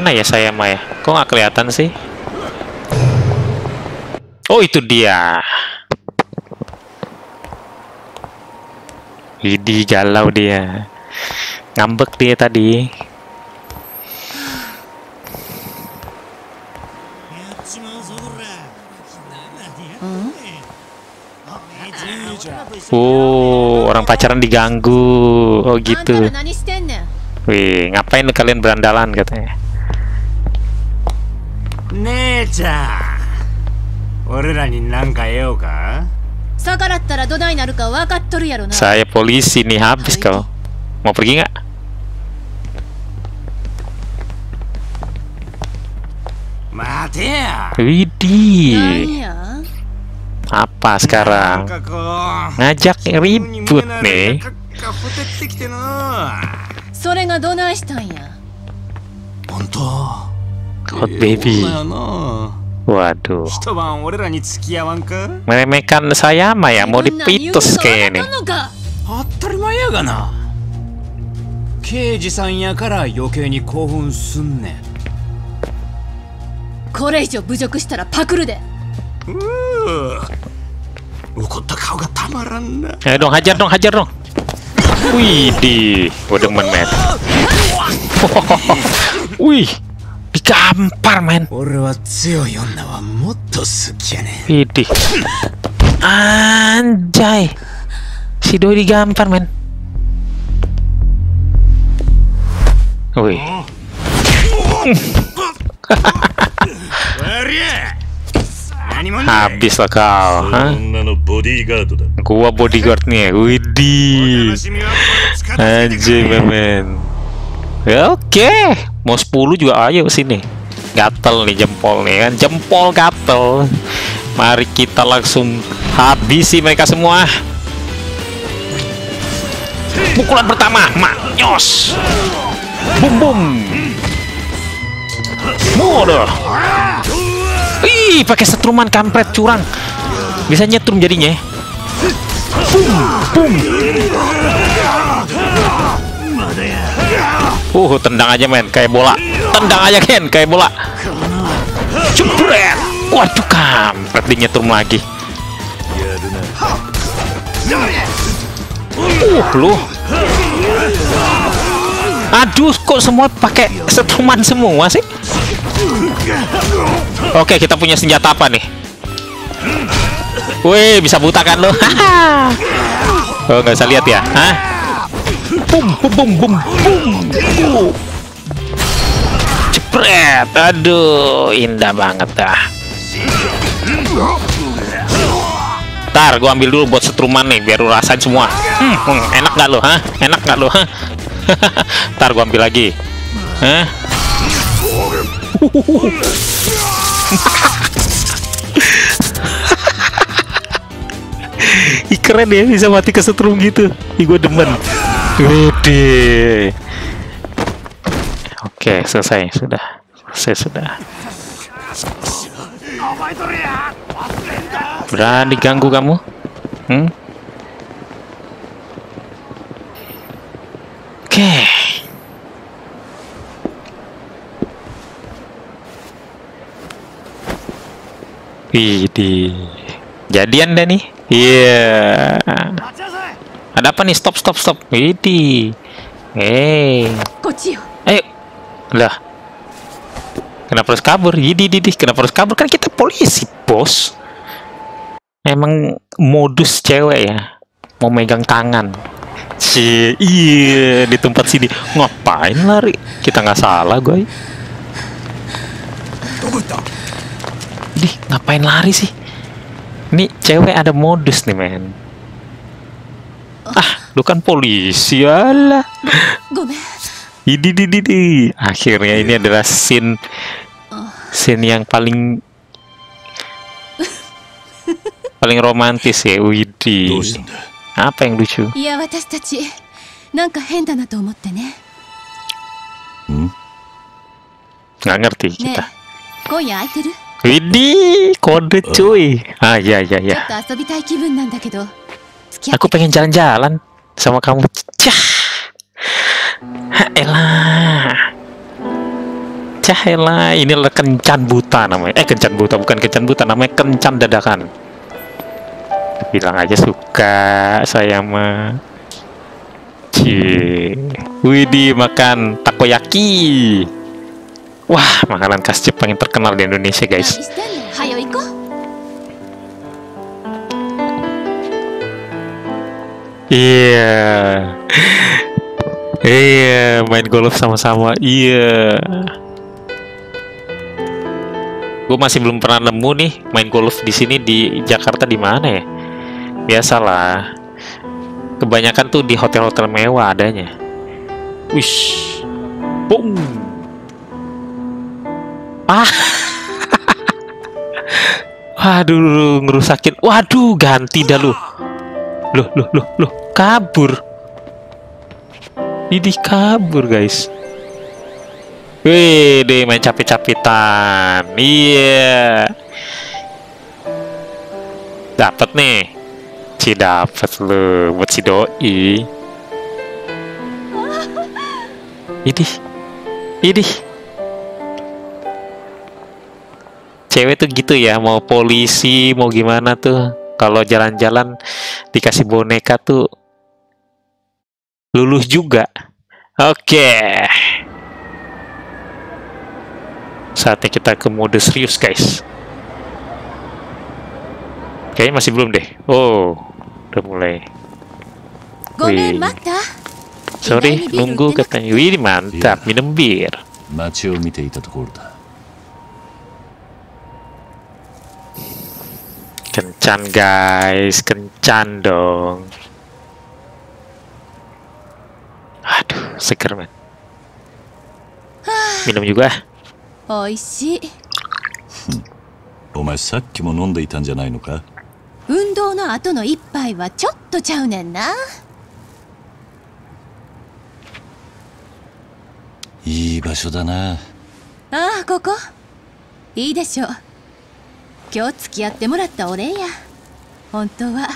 Mana ya saya Maya? Kok nggak kelihatan sih? Oh itu dia. Widi galau dia. Ngambek dia tadi. Oh, orang pacaran diganggu. Oh gitu. Wih, ngapain kalian berandalan katanya? 姉ちゃん俺らに何か得ようか逆らったらどないなるか分かっとるやろな Saya polisi nih habis kau. Mau pergi nggak?待てや Widih, なんや apa なん sekarang? かこう Ngajak 急に ribut 胸 nih. がカッほてってきてなそれがどないしたんや本当 Hot baby. Waduh. Meremehkan saya mah ya mau dipitus kayaknya nih. 当たり前やがな刑事さんやから余計に興奮すんねんこれ以上侮辱したらパクるでう怒った顔がたまらんなえどん hajar dong hajar dong wih di udah men Wih digampar men. Widih Anjay. Si Doi digampar men. Wih. Habis lah kau ha? Gua bodyguard nih Widih. Anjay men ya, Oke. okay mau 10 juga ayo sini. Gatel nih jempol nih kan, jempol gatel. Mari kita langsung habisi mereka semua. Pukulan pertama, manyos. Bum bum. Mudah. Ih, pakai setruman kampret curang. Bisa nyetrum jadinya. Bum bum. Uh, tendang aja men, kayak bola. Tendang aja Ken, kayak bola. Jebret. Waduh, kampret di nyetrum lagi. Uh, lu. Aduh, kok semua pakai setruman semua sih? Oke, kita punya senjata apa nih? Wih, bisa buta kan lo? oh, nggak bisa lihat ya? Hah? Bum, bum, bum, bum, bum. Jepret. Aduh, indah banget dah. Ntar gua ambil dulu buat setruman nih biar lu rasain semua. Hmm, hmm, enak nggak lo? Hah? Enak nggak lo? Hah? Ntar gua ambil lagi. Hah? Ih, keren ya bisa mati kesetrum gitu. Ih, gue demen. Gede. Oke, selesai sudah. Selesai sudah. Berani ganggu kamu? Hmm? Oke. Widih. Jadian dah nih. Iya. Ada apa nih? Stop, stop, stop. Widi. Hey. Ayo. Lah. Kenapa harus kabur? Yidi, didi. Kenapa harus kabur? Kan kita polisi, bos. Emang modus cewek ya. Mau megang tangan. Si, iya di tempat sini ngapain lari? Kita nggak salah, gue. Ih, ngapain lari sih? Ini cewek ada modus nih, men ah lu kan polisi lah. Idi di di di. Akhirnya ini adalah scene scene yang paling paling romantis ya Widi. Apa yang lucu? Iya, watashitachi nanka henda na to ne. Hmm? Nggak ngerti kita. Widi, kode cuy. Ah, ya ya ya. Aku pengen jalan-jalan sama kamu. Cah. elah. Cah elah, ini kencan buta namanya. Eh, kencan buta bukan kencan buta, namanya kencan dadakan. Bilang aja suka saya mah. Cie. Widih, makan takoyaki. Wah, makanan khas Jepang yang terkenal di Indonesia, 何 guys. Iya. Yeah. Iya, yeah, main golf sama-sama. Iya. Yeah. Gue masih belum pernah nemu nih main golf di sini di Jakarta di mana ya? Biasalah. Kebanyakan tuh di hotel-hotel mewah adanya. Wish. Boom. Ah. Waduh, ngerusakin. Waduh, ganti dah lu. Loh, loh, loh, loh kabur. Ini kabur, guys. Wih, deh main capit-capitan. Iya. Dapat nih. Si dapat lu buat si doi. Ini. Ini. Cewek tuh gitu ya, mau polisi, mau gimana tuh. Kalau jalan-jalan dikasih boneka tuh luluh juga. Oke. Saatnya kita ke mode serius, guys. Kayaknya masih belum deh. Oh, udah mulai. Wih. Sorry, nunggu katanya. Wih, mantap. Iya. Minum bir. Kencan, guys. Kencan dong. Aduh, seger, man. Minum juga. ah. おいしいお前さっきも飲んでいたんじゃないのか運動の後の一杯はちょっとちゃうねんな。いい場所だな。ああここ。いいでしょう。今日付き合ってもらったお礼や。本当は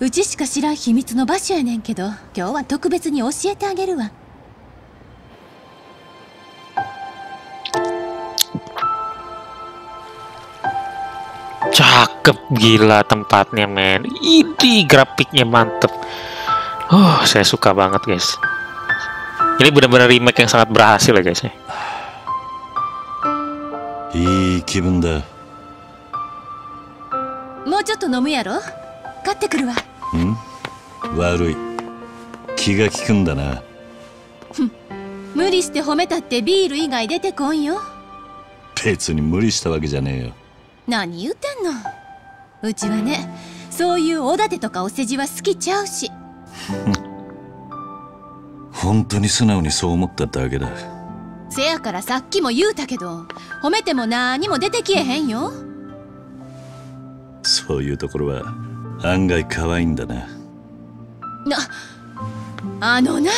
うちしか知らん秘密の場所やねんけど今日は特別に教えてあげるわ Cakep gila tempatnya men Ini grafiknya mantep Oh saya suka banget guys Ini benar-benar remake yang sangat berhasil ya guys ya いい気分だもうちょっと飲むやろ買ってくるわ ん？悪い。気が利くんだな。無理して褒めたってビール以外出てこんよ。別に無理したわけじゃねえよ。何言うてんの。うちはねそういうおだてとかお世辞は好きちゃうし。本当に素直にそう思っただけだ。せやからさっきも言うたけど褒めても何も出てきえへんよ。そういうところは案外可愛いんだななあのな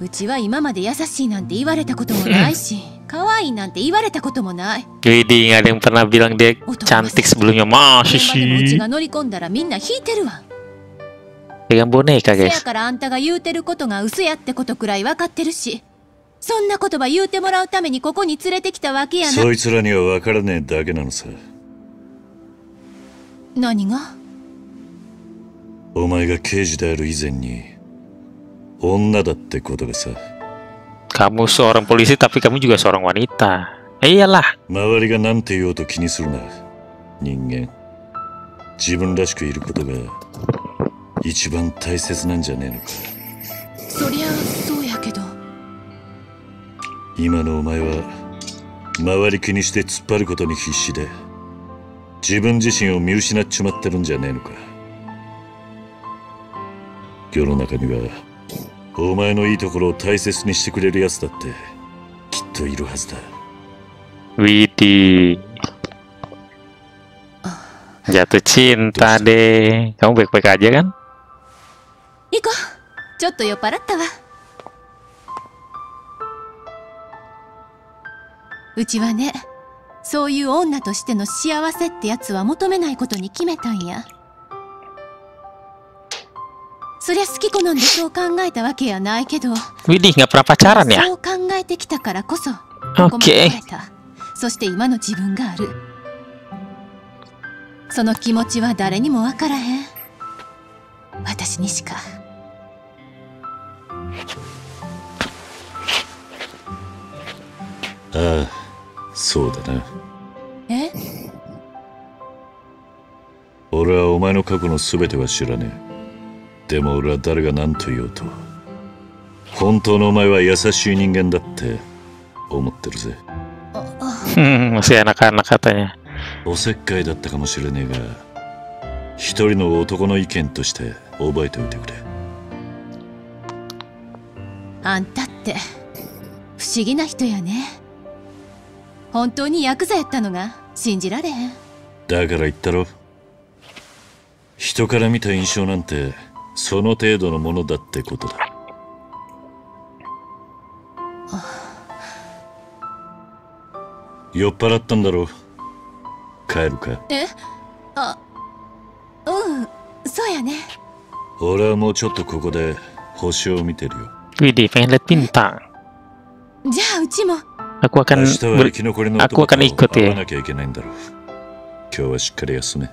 うちは今まで優しいなんて言われたこともないし 可愛いなんて言われたこともない。Jadi nggak ada yang pernah bilang dia cantik sebelumnya Masih うちが乗り込んだらみんな引いてるわ。Pegang boneka せやからあんたが言うてることが嘘やってことくらい分かってるしそんな言葉言うてもらうためにここに連れてきたわけやな。そいつらには分からねえだけなのさ何が？お前が刑事である以前に女だってことがさ。Kamu seorang polisi tapi kamu juga seorang wanita. Eh, Iyalah. 周りが何て言おうと気にするな人間自分らしくいることが一番大切なんじゃねえのかそりゃそうやけど今のお前は周り気にして突っ張ることに必死で自分自身を見失っちまってるんじゃねえのか。世の中にはお前のいいところを大切にしてくれる奴だってきっといるはずだ。Widih Jatuh cinta deh Kamu baik-baik aja kan? 行こう。ちょっと酔っ払ったわ。うちはねそういう女としての幸せってやつは求めないことに決めたんや。そりゃ好き好んでそう考えたわけやないけど。Widih, nggak pernah pacaran ya? そう考えてきたからこそここまで Oke. 来れた。そして今の自分がある。その気持ちは誰にもわからへん。私にしか。ああそうだなえ？俺はお前の過去の全ては知らねえ。でも俺は誰が何と言おうと。本当のお前は優しい人間だって思ってるぜ。Hmm, masih anak-anak katanya. おせっかいだったかもしれねえが一人の男の意見として覚えておいてくれ。あんたって不思議な人やね本当にヤクザやったのが信じられへん。だから言ったろ。人から見た印象なんてその程度のものだってことだ。酔っ払ったんだろ帰るか。え？あうんそうやね。俺はもうちょっとここで星を見てるよ。Widih, pengen lihat bintang. じゃあうちも Aku 明 akan ber- aku akan ikut 会 ya. わなきゃいけないんだろう今日はしっかり休め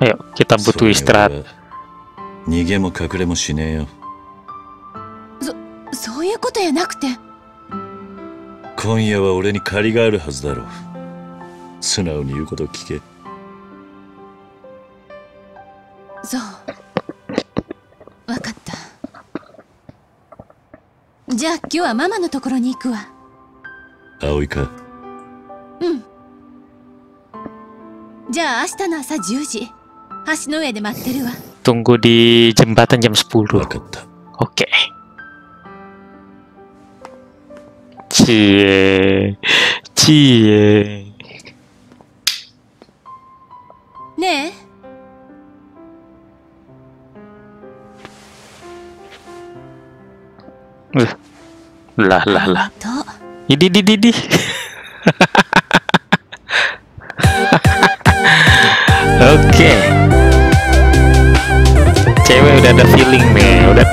Ayo, kita そ butuh istirahat. 逃げも隠れもしねえよそういうことやなくて今夜は俺に借りがあるはずだろう素直に言うことを聞けそうわかったじゃあ今日はママのところに行くわ葵かうんじゃあ明日の朝10時橋の上で待ってるわ Tunggu di jembatan jam 10. 分かった Oke. Cie. Cie. ねえ Uh. Lah lah lah. と Ini di di di. Oke. Cewek udah ada feeling nih, udah